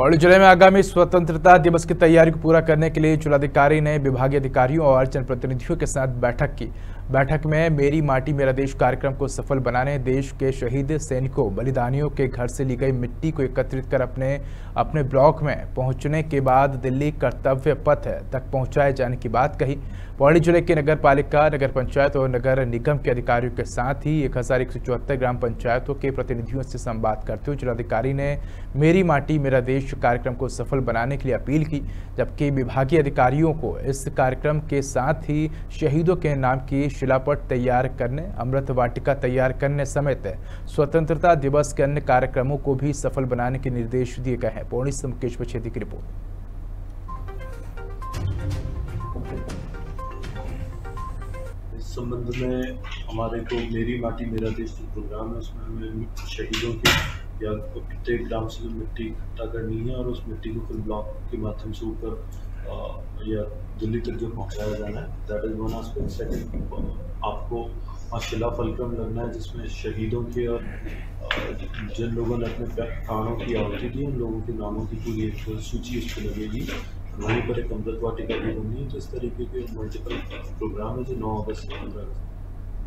पौड़ी ज़िले में आगामी स्वतंत्रता दिवस की तैयारी को पूरा करने के लिए जिलाधिकारी ने विभागीय अधिकारियों और जनप्रतिनिधियों के साथ बैठक की। बैठक में मेरी माटी, मेरा देश कार्यक्रम को सफल बनाने, देश के शहीद सैनिकों, बलिदानियों के घर से ली गई मिट्टी को एकत्रित कर अपने अपने ब्लॉक में पहुँचने के बाद दिल्ली कर्तव्य पथ तक पहुँचाए जाने की बात कही। पौड़ी ज़िले के नगर पालिका, नगर पंचायत और नगर निगम के अधिकारियों के साथ ही एक हज़ार एक सौ चौहत्तर ग्राम पंचायतों के प्रतिनिधियों से संवाद करते हुए जिलाधिकारी ने मेरी माटी, मेरा देश कार्यक्रम को सफल बनाने के लिए अपील की, जबकि विभागीय अधिकारियों को इस कार्यक्रम के साथ ही शहीदों के नाम की शिलापट तैयार करने, अमृत वाटिका तैयार करने समेत स्वतंत्रता दिवस के अन्य कार्यक्रमों को भी सफल बनाने के निर्देश दिए गए हैं। पौड़ी से मुकेश बछेदी की रिपोर्ट। संबंध में हमारे को मेरी माटी, मेरा देश जो प्रोग्राम है, उसमें हमें शहीदों के या प्रत्येक ग्राम से मिट्टी इकट्ठा करनी है और उस मिट्टी को फिर ब्लॉक के माध्यम से ऊपर या दिल्ली तक जो पहुँचाया जाना है that is one aspect second आपको शिला फलक्रम लगना है जिसमें शहीदों के और जिन लोगों ने अपने प्राणों की आहुति दी उन लोगों के नामों की पूरी एक सूची उस पर लगेगी। वहीं पर एक अमृत वाटिका भी होनी है जिस तरीके के मल्टीपल प्रोग्राम है जो नौ अगस्त पंद्रह अगस्त